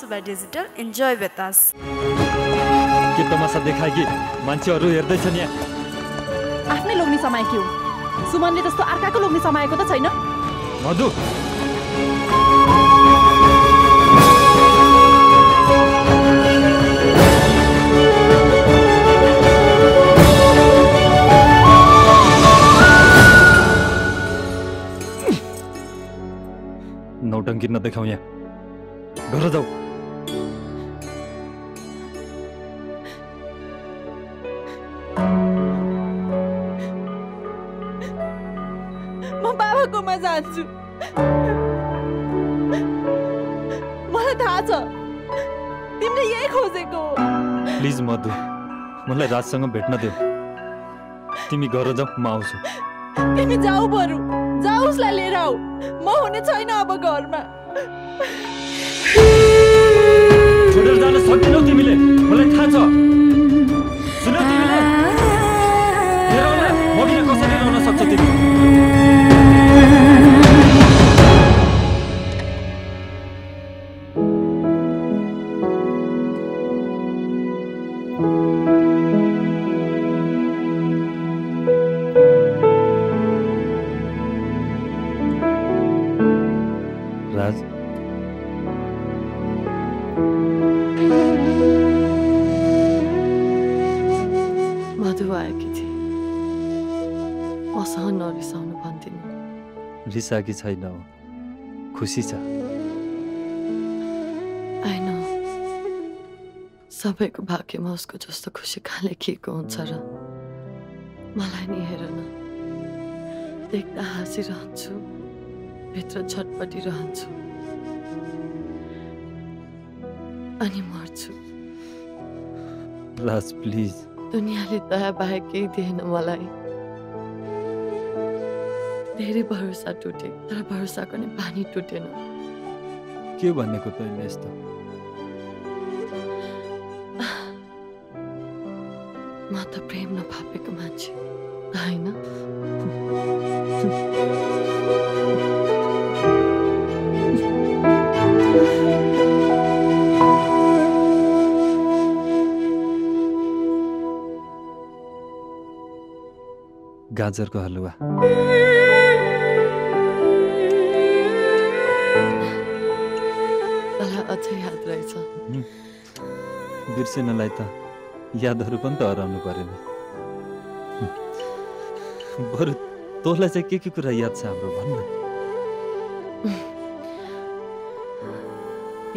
सुबा digital enjoy with us के तमासा देखाए कि मान्छेहरू हेर्दैछन् यहाँ। आफ्नै लोग्ने समाएकी हो? सुमनले जस्तो अर्काको लोग्ने समाएको त छैन। मधु। नौटङ्की नदेखाउ यहाँ। घर जाऊ। म बाबाकोमा जान्छु मलाई थाहा छ तिमीले यही खोजेको प्लिज मधु मलाई राजसँग भेट्न देऊ तिमी घर जाऊ म आउँछु तिमी जाऊ बरु जाऊ उसलाई लिएर आऊ म हुने छैन अब घरमा छोडेर जान सक्दैनौ तिमीले मसँग नरिसाउनु भन्दिनँ। रिसाकी छैन खुसी छ। होइन। सबैको भाग्यमा उसको जस्तो खुसी कहाँ लेखिएको हुन्छ र? मलाई नि हेर न। देख्दा हाँसिरहन्छु भित्र छटपटिरहन्छु अनि मर्छु। प्लिज दुनियाँले दया बाहेक केही दिएन मलाई। धेरै भरोसा टुटे तर भरोसाको नि पानी टुटेन। के भनेको तैँले यस्तो? म त प्रेम नभापेको मान्छे होइन? गाजरको हलुवा। याद रहेछ। बिर्सिनलाई त यादहरू पनि त हराउनु परेन। बरु तँलाई चाहिँ के के कुरा याद छ हाम्रो भन्न?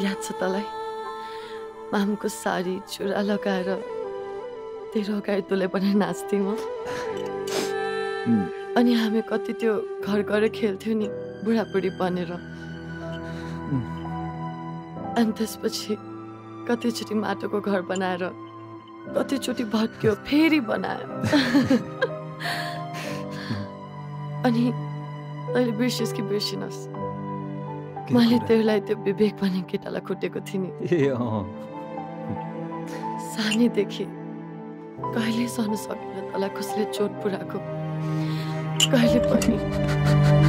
याद छ तँलाई? मामको साडी चुरा लगाएर तेरो अगाडि तँले पनि नाच्थ्यौँ म। अनि हामी कति त्यो घर गएर खेल्थ्यौँ नि बुढाबुढी बनेर। अनि त्यसपछि कतिचोटि माटोको घर बनाएर कतिचोटि भत्क्यो फेरि बनायो। अनि तैँले बिर्सिस् कि बिर्सिनस्? के मैले? तेरोलाई त्यो विवेक भन्ने केटालाई खुटेको थिएँ नि। सानैदेखि कहिले सहन सकेन तँलाई कसले चोट पुऱ्याएको। कहिले पनि।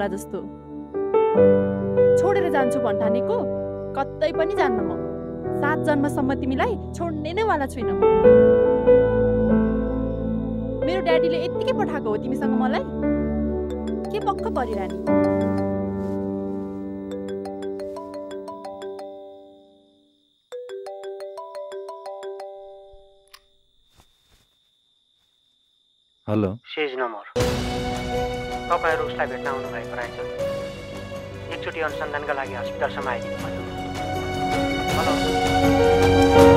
खाउँला जस्तो। छोडेर जान्छु भन्ठानेको कतै पनि जान्न म। सात जन्मसम्म तिमीलाई छोड्ने नै वाला छुइनँ म। मेरो ड्याडीले यत्तिकै पठाएको हो तिमीसँग मलाई। के पक्क परिरहने हेलो। Says number. तपाईँहरू उसलाई भेट्न आउनु भएको रहेछ एकचोटि अनुसन्धानका लागि हस्पिटलसम्म आइदिनु पर्यो हेलो।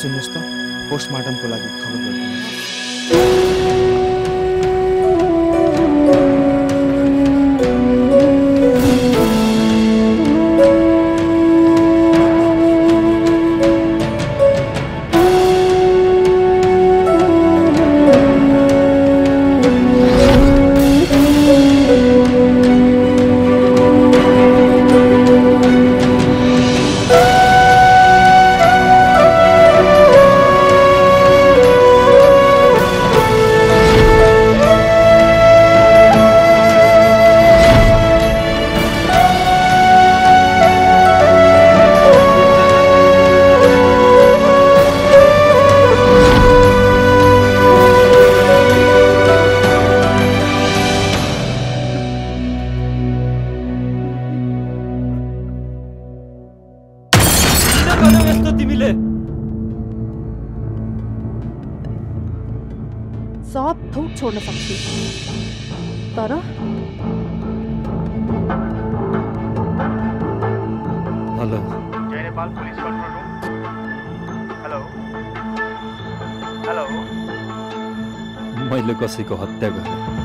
सुन्नुहोस् त पोस्टमार्टमको लागि खबर गरिदिनुहोस् सब थोक छोड्न सक्छु तर? हेलो। जय Nepal police control room. Hello. Hello. मैले कसैको हत्या गरेँ।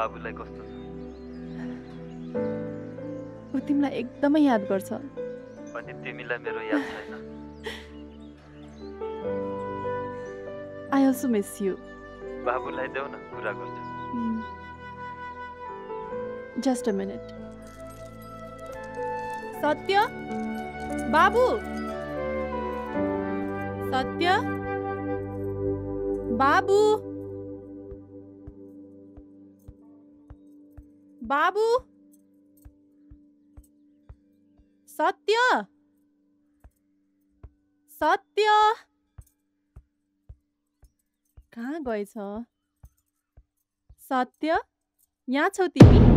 बाबुलाई कस्तो छ? ऊ तिमीलाई एकदमै याद गर्छ। अनि तिमीलाई मेरो याद छैन। आई अल्सो मिस यु बाबुलाई देऊ न कुरा गर्छु। जस्ट अ मिनट सत्य? बाबु? सत्य? बाबु? बाबु? सत्य? सत्य? कहाँ गएछ? सत्य? यहाँ छौ तिमी?